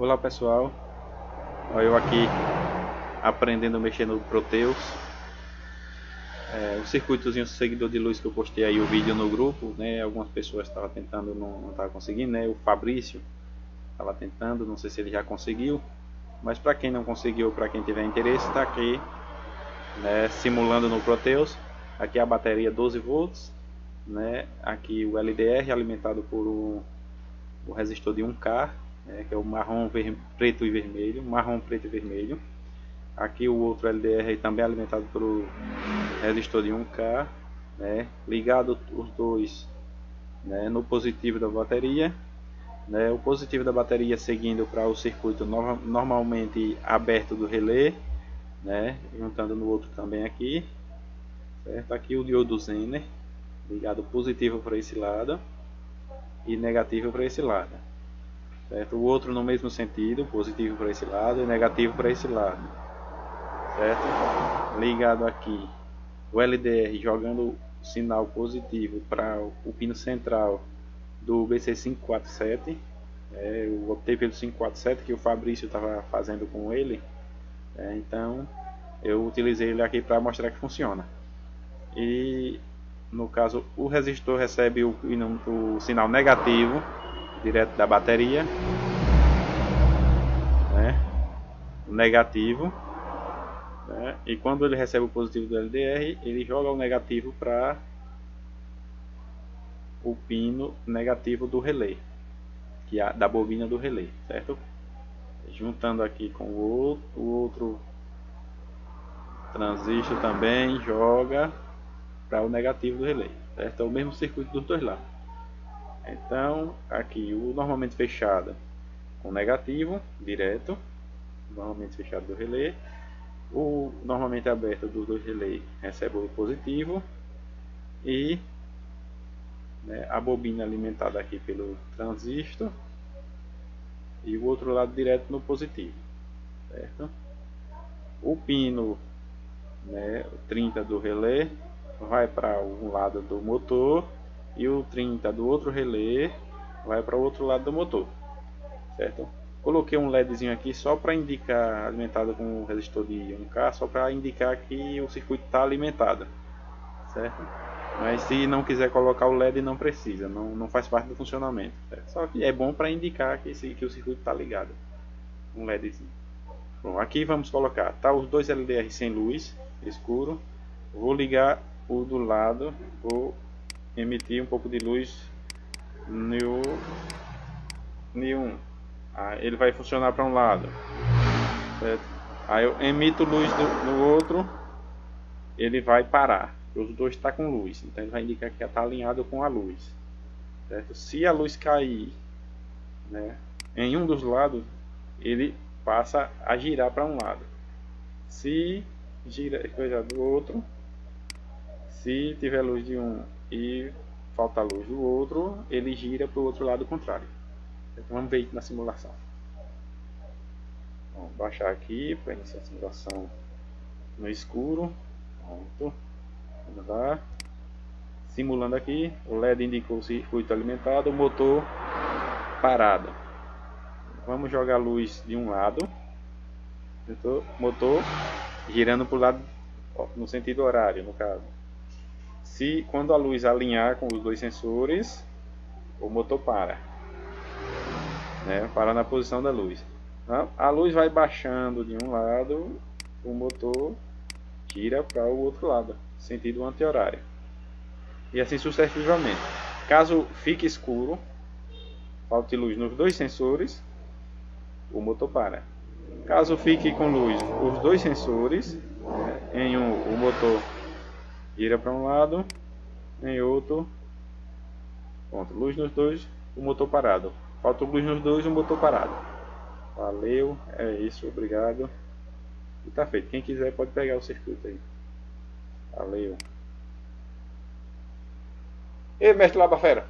Olá pessoal, eu aqui aprendendo a mexer no Proteus. É, o circuitozinho seguidor de luz que eu postei aí o vídeo no grupo, né, algumas pessoas estavam tentando, não estavam conseguindo, né, o Fabrício estava tentando, não sei se ele já conseguiu, mas para quem não conseguiu, para quem tiver interesse, está aqui né, simulando no Proteus, aqui a bateria 12 volts, né, aqui o LDR alimentado por um, o resistor de 1K, né, que é o marrom preto e vermelho, marrom preto e vermelho, aqui o outro LDR também alimentado pelo resistor de 1K, né, ligado os dois né, no positivo da bateria, né, o positivo da bateria seguindo para o circuito no, normalmente aberto do relé, né, juntando no outro também aqui, certo? Aqui o diodo Zener, ligado positivo para esse lado e negativo para esse lado, certo? O outro no mesmo sentido, positivo para esse lado e negativo para esse lado, certo? Ligado aqui o LDR jogando sinal positivo para o pino central do BC547 é, eu optei pelo 547 que o Fabrício estava fazendo com ele é, então eu utilizei ele aqui para mostrar que funciona e no caso o resistor recebe o, o sinal negativo direto da bateria negativo né? E quando ele recebe o positivo do LDR, ele joga o negativo para o pino negativo do relé, que é da bobina do relé, certo? Juntando aqui com o outro, o outro transistor também joga para o negativo do relé, certo? É o mesmo circuito dos dois lados. Então, aqui o normalmente fechado com negativo direto, normalmente fechado do relé, o normalmente aberto dos dois relés recebe o positivo e né, a bobina alimentada aqui pelo transistor e o outro lado direto no positivo certo? O pino né, 30 do relé vai para um lado do motor e o 30 do outro relé vai para o outro lado do motor certo Coloquei um LEDzinho aqui só para indicar, alimentado com o resistor de 1K, só para indicar que o circuito está alimentado, certo? Mas se não quiser colocar o LED não precisa, não, não faz parte do funcionamento. Certo? Só que é bom para indicar que, esse, que o circuito está ligado. Um LEDzinho. Bom, aqui vamos colocar, tá os dois LDR sem luz, escuro. Vou ligar o do lado, vou emitir um pouco de luz no, no 1 Ele vai funcionar para um lado. Certo? Aí eu emito luz do, no outro, ele vai parar. Os dois estão tá com luz, então ele vai indicar que está alinhado com a luz. Certo? Se a luz cair né, em um dos lados, ele passa a girar para um lado. Se gira coisa do outro, se tiver luz de um e falta luz do outro, ele gira para o outro lado contrário. Então vamos ver na simulação. Vamos baixar aqui para iniciar a simulação no escuro. Pronto. Vamos lá. Simulando aqui, o LED indicou o circuito alimentado, o motor parado. Vamos jogar a luz de um lado. Motor girando para o lado no sentido horário, no caso. Se quando a luz alinhar com os dois sensores, o motor para né, para na posição da luz. Tá? A luz vai baixando de um lado, o motor tira para o outro lado, sentido anti-horário. E assim sucessivamente. Caso fique escuro, falte luz nos dois sensores, o motor para. Caso fique com luz os dois sensores, em um o motor gira para um lado, em outro, pronto, luz nos dois, o motor parado. Falta luz nos dois um motor parado. Valeu, é isso, obrigado. E tá feito. Quem quiser pode pegar o circuito aí. Valeu. Ei, mestre Labafera.